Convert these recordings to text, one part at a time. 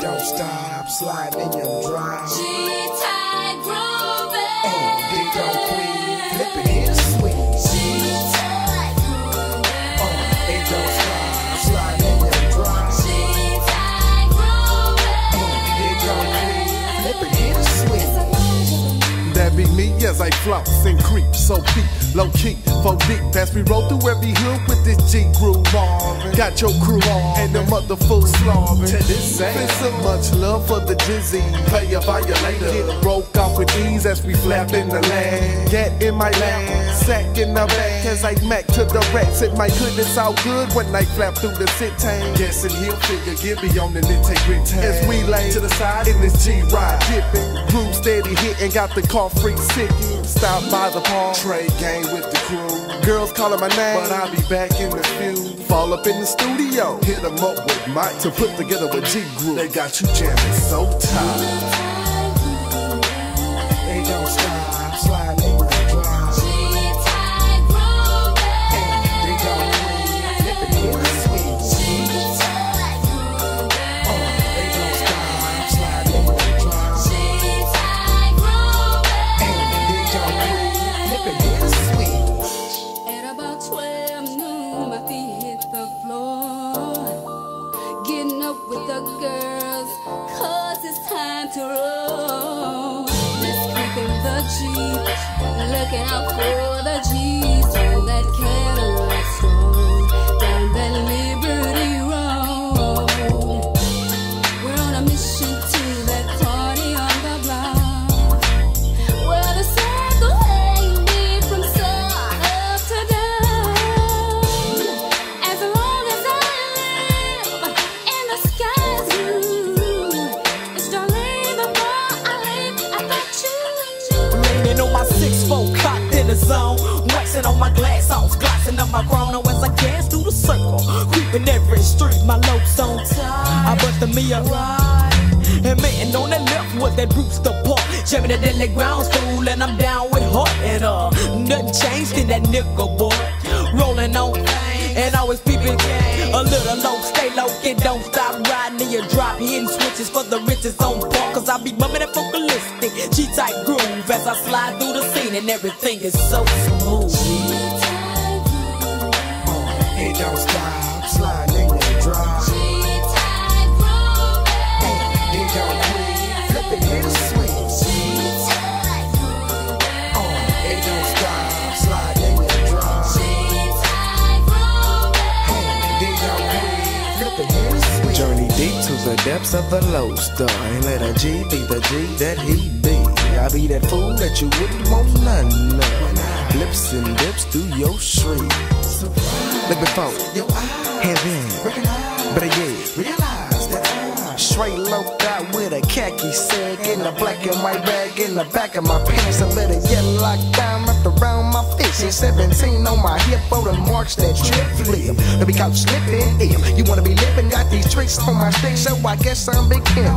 stop, slide in your drive. G-Tide grooving. Oh, they don't quit, flip as I floss and creep so deep, low key, four deep. As we roll through every hood with this G groove. Got your crew on and the mother full slobbing. To this ain't so much love for the dizzy. Pay a violator. Get broke as we flap in the land. Get in my lap, sack in the back as I mac to the racks. It might goodness all good when I flap through the sit tang. Guessing he'll figure, get on the integrity. As we lay to the side in this G ride, dipping. Groove steady hitting, got the car free sicking. Stop by the park, trade game with the crew. Girls calling my name, but I'll be back in the few. Fall up in the studio, hit 'em up with Mike to put together a G group. They got you jamming so tight. It, don't stop, slide in your drive. G-Tide grooving. They don't quit, flip it, hit a. At about 12 noon, my feet hit the floor. Getting up with the girls, cause it's time to roll. Looking out for the G's the zone. Waxing on my glass house, glossing up my chrono as I dance through the circle. Creeping every street, my lopes on. I bust the ride. And man on the left with that rooster park. Jamming the deadly ground school, and I'm down with heart. And uh, nothing changed in that nickel boy. Rolling on and always peeping. A little low, stay low, and don't stop riding in your drop. Hitting switches for the riches on park. Cause I be bumping that vocalistic. As I slide through the scene, and everything is so smooth. G-Tide don't stop, slide in your drive. G-Tide grooving. They don't quit, flip it, hit a switch. G-Tide grooving. They don't stop, slide in your drive. G-Tide grooving. They don't quit, flip it, hit a switch. Journey deep to the depths of the low star. And let a G be the G that he be. I be that fool that you wouldn't want none of. Lips and dips through your street. Look before, Your eyes recognize, better yet. realize that Straight low out with a khaki sag in a black and white bag in the back of my pants. A little it get locked down wrapped around my fist. And 17 on my hip, oh, the marks that trip flip. Let me caught slipping. If you wanna be living, got these tricks on my stick, so I guess I'm big Now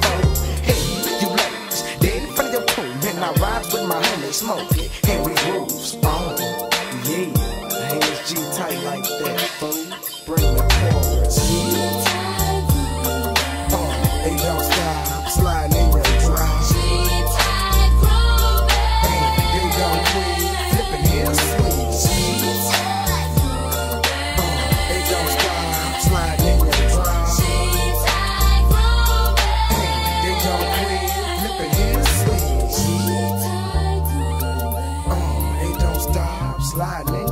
slide, nigga.